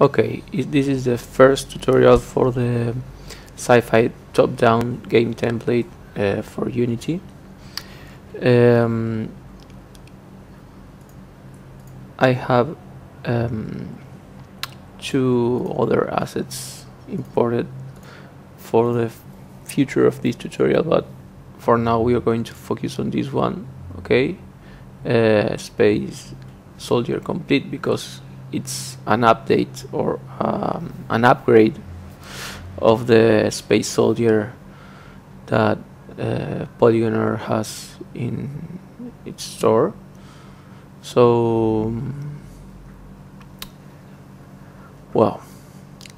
Okay, this is the first tutorial for the sci-fi top-down game template uh, for Unity. Um, I have um, two other assets imported for the future of this tutorial, but for now we are going to focus on this one, okay? Uh, space soldier complete because it's an update or um, an upgrade of the Space Soldier that uh, PolygonR has in its store. So, well,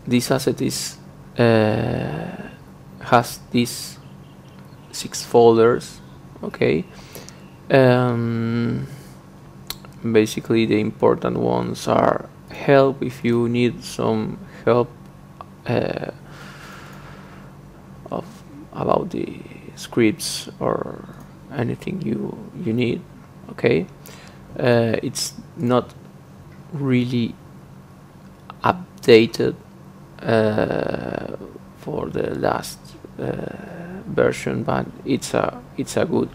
this asset is uh, has these six folders. Okay. Um, basically the important ones are help if you need some help uh, of about the scripts or anything you you need okay? Uh, it's not really updated uh, for the last uh, version but it's a it's a good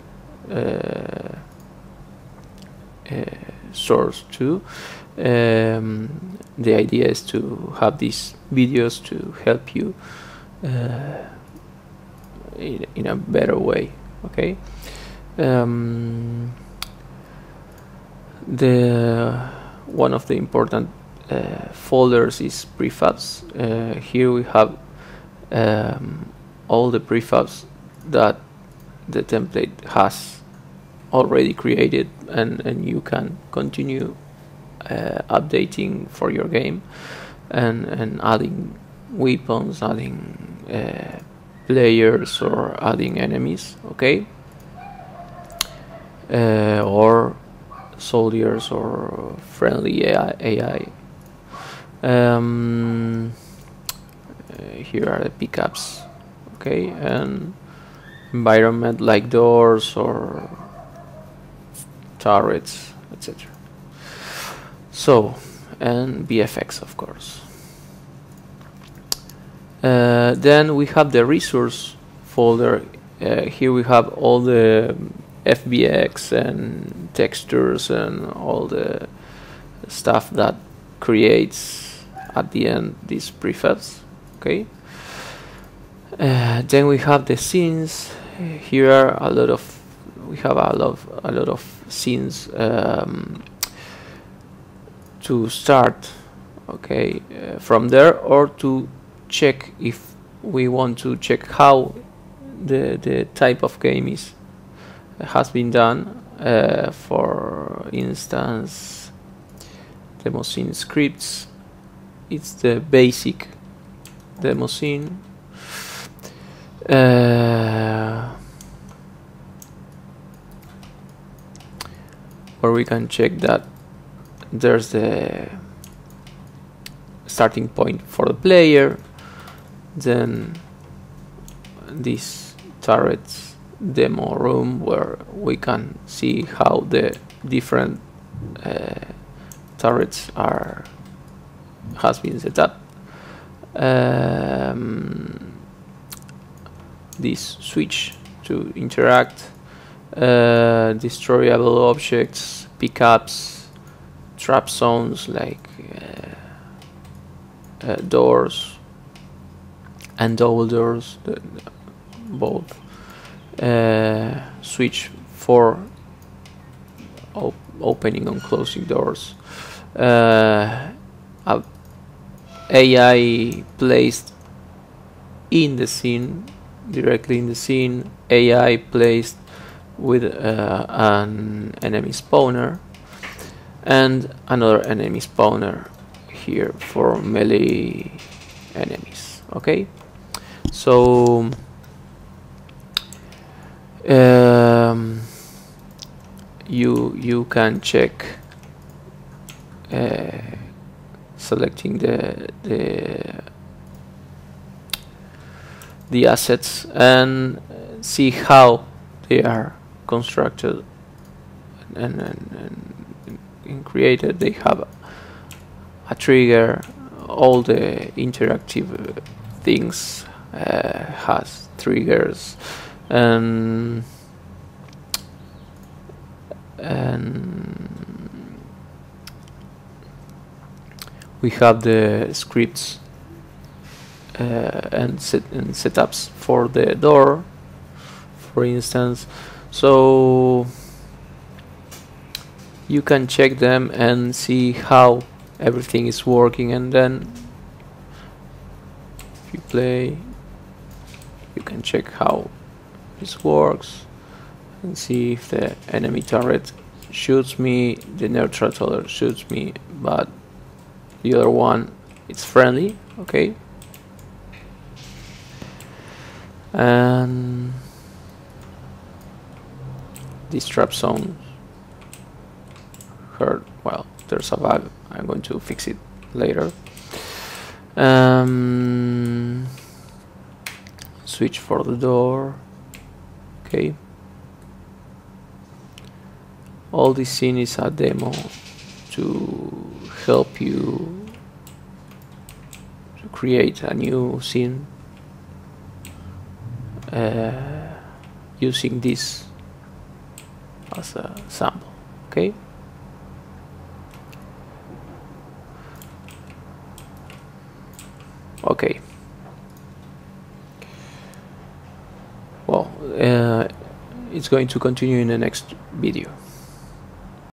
uh, uh, source too. Um, the idea is to have these videos to help you uh, in, in a better way. Okay. Um, the one of the important uh, folders is prefabs. Uh, here we have um, all the prefabs that the template has already created and, and you can continue uh, updating for your game and, and adding weapons, adding uh, players or adding enemies, okay? Uh, or soldiers or friendly AI. AI. Um, uh, here are the pickups, okay? And environment like doors or turrets, etc. So, and VFX, of course. Uh, then we have the resource folder. Uh, here we have all the FBX and textures and all the stuff that creates at the end these prefabs. Okay. Uh, then we have the scenes. Here are a lot of we have a lot of, a lot of scenes um, to start okay uh, from there or to check if we want to check how the the type of game is has been done uh, for instance demo scene scripts. It's the basic demo scene. Uh, where we can check that there's the starting point for the player. Then this turrets demo room where we can see how the different uh, turrets are has been set up. Um, this switch to interact uh, destroyable objects, pickups, trap zones like uh, uh, doors and double doors, both. Uh, switch for op opening and closing doors. Uh, AI placed in the scene, directly in the scene, AI placed with uh, an enemy spawner and another enemy spawner here for melee enemies okay? So um, you you can check uh, selecting the the the assets and see how they are constructed and, and, and, and created they have a, a trigger all the interactive things uh, has triggers and and we have the scripts uh, and, set and setups for the door for instance so you can check them and see how everything is working and then if you play you can check how this works and see if the enemy turret shoots me the neutral turret shoots me but the other one it's friendly okay? And these trap zones hurt. Well there's a bug. I'm going to fix it later. Um, switch for the door. Okay. All this scene is a demo to help you to create a new scene uh, using this as a sample okay okay well uh, it's going to continue in the next video